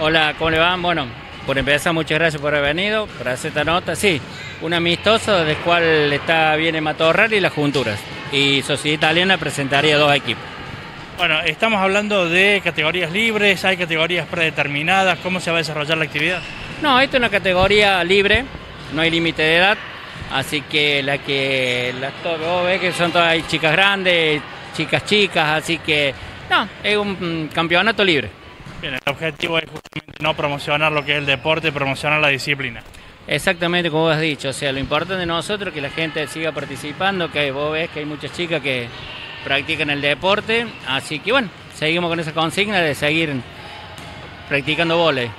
Hola, ¿cómo le van? Bueno, por empezar, muchas gracias por haber venido, por hacer esta nota. Sí, un amistoso del cual está bien Matorral y las Junturas. Y Sociedad Italiana presentaría dos equipos. Bueno, estamos hablando de categorías libres, hay categorías predeterminadas, ¿cómo se va a desarrollar la actividad? No, esto es una categoría libre, no hay límite de edad, así que la que las vos ves que son todas chicas grandes, chicas chicas, así que no, es un campeonato libre. Bien, el objetivo es justamente no promocionar lo que es el deporte, promocionar la disciplina. Exactamente como has dicho, o sea, lo importante de nosotros es que la gente siga participando, que vos ves que hay muchas chicas que practican el deporte, así que bueno, seguimos con esa consigna de seguir practicando volei.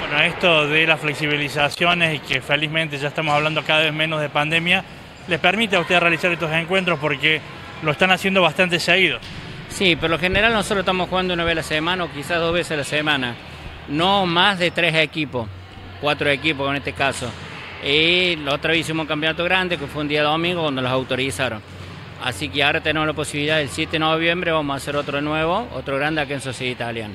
Bueno, esto de las flexibilizaciones y que felizmente ya estamos hablando cada vez menos de pandemia, les permite a ustedes realizar estos encuentros porque lo están haciendo bastante seguido. Sí, por lo general nosotros estamos jugando una vez a la semana o quizás dos veces a la semana, no más de tres equipos, cuatro equipos en este caso. Y la otra vez hicimos un campeonato grande que fue un día domingo cuando los autorizaron. Así que ahora tenemos la posibilidad, el 7 de noviembre vamos a hacer otro nuevo, otro grande aquí en Sociedad Italiana.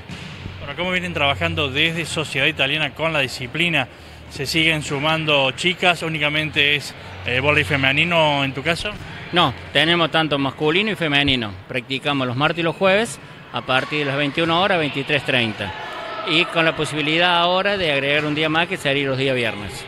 Bueno, ¿cómo vienen trabajando desde Sociedad Italiana con la disciplina? ¿Se siguen sumando chicas? ¿Únicamente es eh, y femenino en tu caso? No, tenemos tanto masculino y femenino. Practicamos los martes y los jueves a partir de las 21 horas, 23.30. Y con la posibilidad ahora de agregar un día más que sería los días viernes.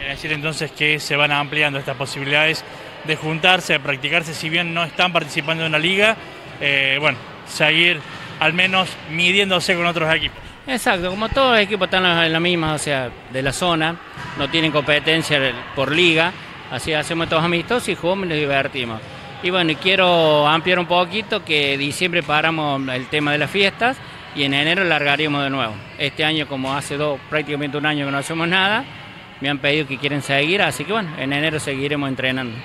Es decir entonces que se van ampliando estas posibilidades de juntarse, de practicarse, si bien no están participando en la liga, eh, bueno, seguir al menos midiéndose con otros equipos. Exacto, como todos los equipos están en la misma, o sea, de la zona, no tienen competencia por liga, así hacemos todos amistosos y jugamos y nos divertimos. Y bueno, y quiero ampliar un poquito que diciembre paramos el tema de las fiestas y en enero largaríamos de nuevo. Este año, como hace dos, prácticamente un año que no hacemos nada, me han pedido que quieren seguir, así que bueno, en enero seguiremos entrenando.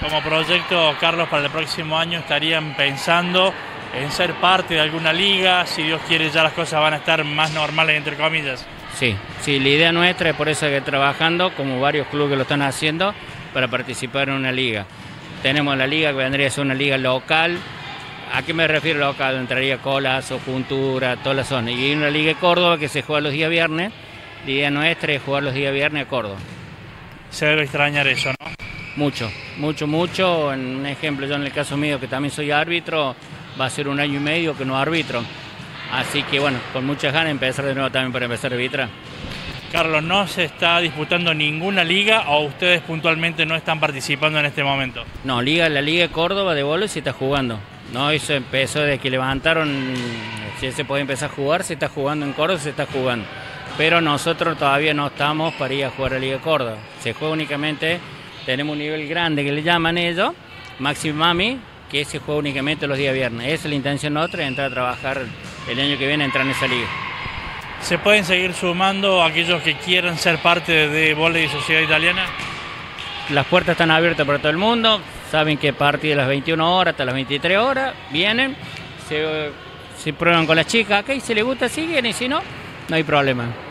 Como proyecto, Carlos, para el próximo año estarían pensando en ser parte de alguna liga, si Dios quiere ya las cosas van a estar más normales, entre comillas. Sí, sí, la idea nuestra es por eso que trabajando, como varios clubes lo están haciendo, para participar en una liga. Tenemos la liga que vendría a ser una liga local. ¿A qué me refiero local? Entraría Colazo, Juntura, toda la zona. Y hay una liga de Córdoba que se juega los días viernes. La idea nuestra es jugar los días viernes a Córdoba. Se debe extrañar eso, ¿no? Mucho, mucho, mucho. En un ejemplo, yo en el caso mío, que también soy árbitro, va a ser un año y medio que no arbitro. Así que bueno, con muchas ganas de empezar de nuevo también para empezar a arbitrar. Carlos, ¿no se está disputando ninguna liga o ustedes puntualmente no están participando en este momento? No, liga, la Liga de Córdoba de Bolos se está jugando. No, eso empezó desde que levantaron, si se puede empezar a jugar, se está jugando en Córdoba, se está jugando. Pero nosotros todavía no estamos para ir a jugar a la Liga de Córdoba. Se juega únicamente tenemos un nivel grande que le llaman ellos, Maximami, que se juega únicamente los días viernes. Esa es la intención nuestra, entrar a trabajar el año que viene, entrar en esa liga. ¿Se pueden seguir sumando aquellos que quieran ser parte de Voley y Sociedad Italiana? Las puertas están abiertas para todo el mundo, saben que a partir de las 21 horas hasta las 23 horas vienen, se, prueban con las chicas, y si les gusta siguen y si no, no hay problema.